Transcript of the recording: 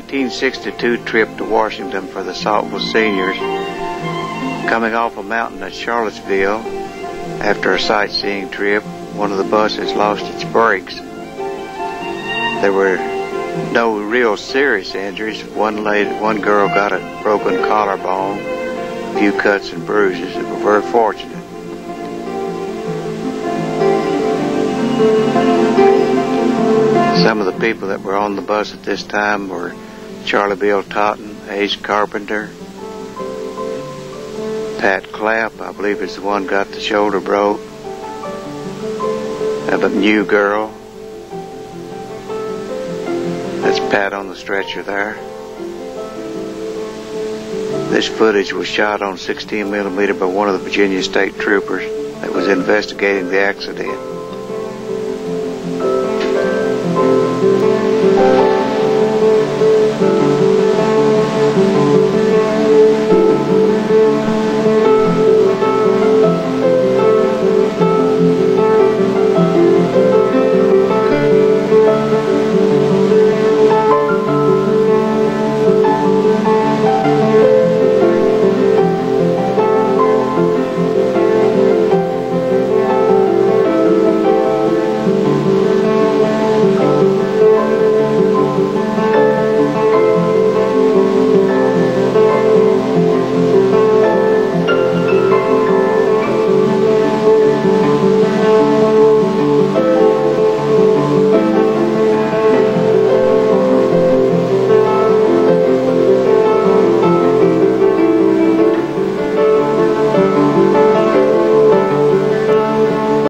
1962 trip to Washington for the Saltville seniors. Coming off a mountain at Charlottesville after a sightseeing trip, one of the buses lost its brakes. There were no real serious injuries. One lady, one girl got a broken collarbone, a few cuts and bruises. They were very fortunate. Some of the people that were on the bus at this time were Charlie Bill Totten, Ace Carpenter, Pat Clapp, I believe is the one got the shoulder broke. Of a new girl. That's Pat on the stretcher there. This footage was shot on 16 millimeter by one of the Virginia State Troopers that was investigating the accident.